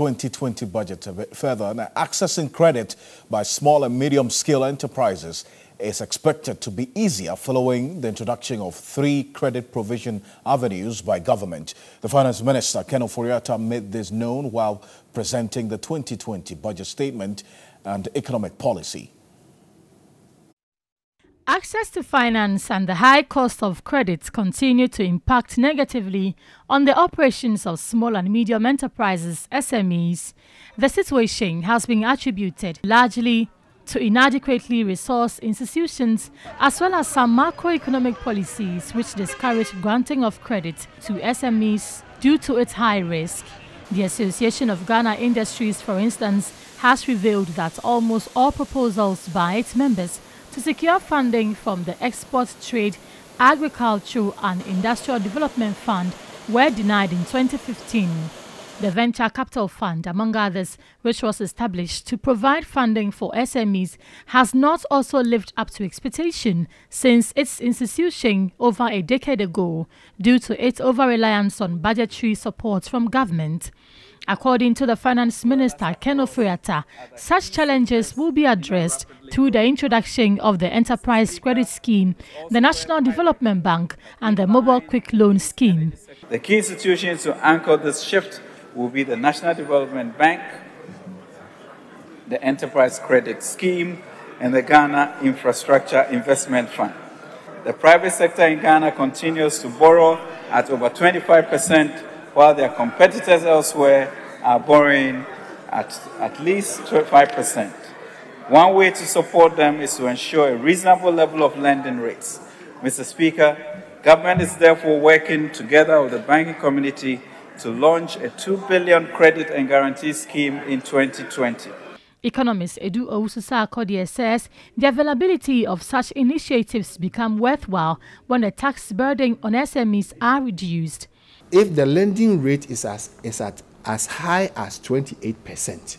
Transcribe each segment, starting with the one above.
2020 budget a bit further. Now, accessing credit by small and medium-scale enterprises is expected to be easier following the introduction of three credit provision avenues by government. The Finance Minister, Ken Ofori-Atta, made this known while presenting the 2020 budget statement and economic policy. Access to finance and the high cost of credit continue to impact negatively on the operations of small and medium enterprises SMEs. The situation has been attributed largely to inadequately resourced institutions as well as some macroeconomic policies which discourage granting of credit to SMEs due to its high risk. The Association of Ghana Industries, for instance, has revealed that almost all proposals by its members to secure funding from the Export Trade, Agricultural and Industrial Development Fund were denied in 2015. The Venture Capital Fund, among others, which was established to provide funding for SMEs, has not also lived up to expectation since its institution over a decade ago due to its over reliance on budgetary support from government. According to the Finance Minister, Ken Ofori-Atta, such challenges will be addressed through the introduction of the Enterprise Credit Scheme, the National Development Bank, and the Mobile Quick Loan Scheme. The key institutions to anchor this shift will be the National Development Bank, the Enterprise Credit Scheme, and the Ghana Infrastructure Investment Fund. The private sector in Ghana continues to borrow at over 25%, while their competitors elsewhere are borrowing at at least 5%. One way to support them is to ensure a reasonable level of lending rates. Mr. Speaker, government is therefore working together with the banking community to launch a 2 billion credit and guarantee scheme in 2020. Economist Edu Owusu Sarkodie says the availability of such initiatives become worthwhile when the tax burden on SMEs are reduced. If the lending rate is, as, is at as high as 28 percent,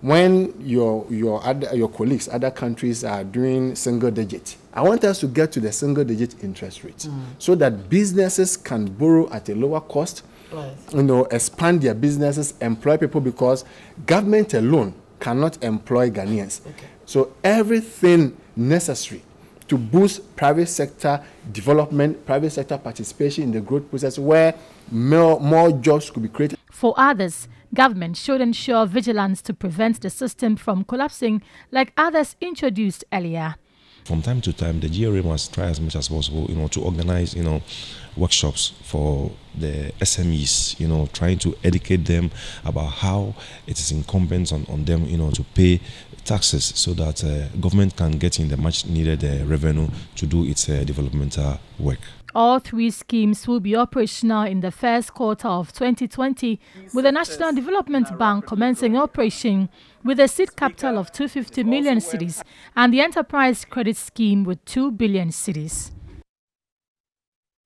when your your other your colleagues other countries are doing single digit i want us to get to the single digit interest rate mm. so that businesses can borrow at a lower cost right. you know expand their businesses employ people because government alone cannot employ ghanaians okay. so everything necessary to boost private sector development private sector participation in the growth process where more, more jobs could be created for others Government should ensure vigilance to prevent the system from collapsing like others introduced earlier. From time to time, the GRA must try as much as possible, you know, to organize, you know, workshops for the SMEs, you know, trying to educate them about how it is incumbent on, on them, you know, to pay taxes so that uh, government can get in the much needed uh, revenue to do its uh, developmental work. All three schemes will be operational in the first quarter of 2020, with the National Development Bank commencing operation with a seed capital of 250 million cedis and the Enterprise Credit Scheme with 2 billion cedis.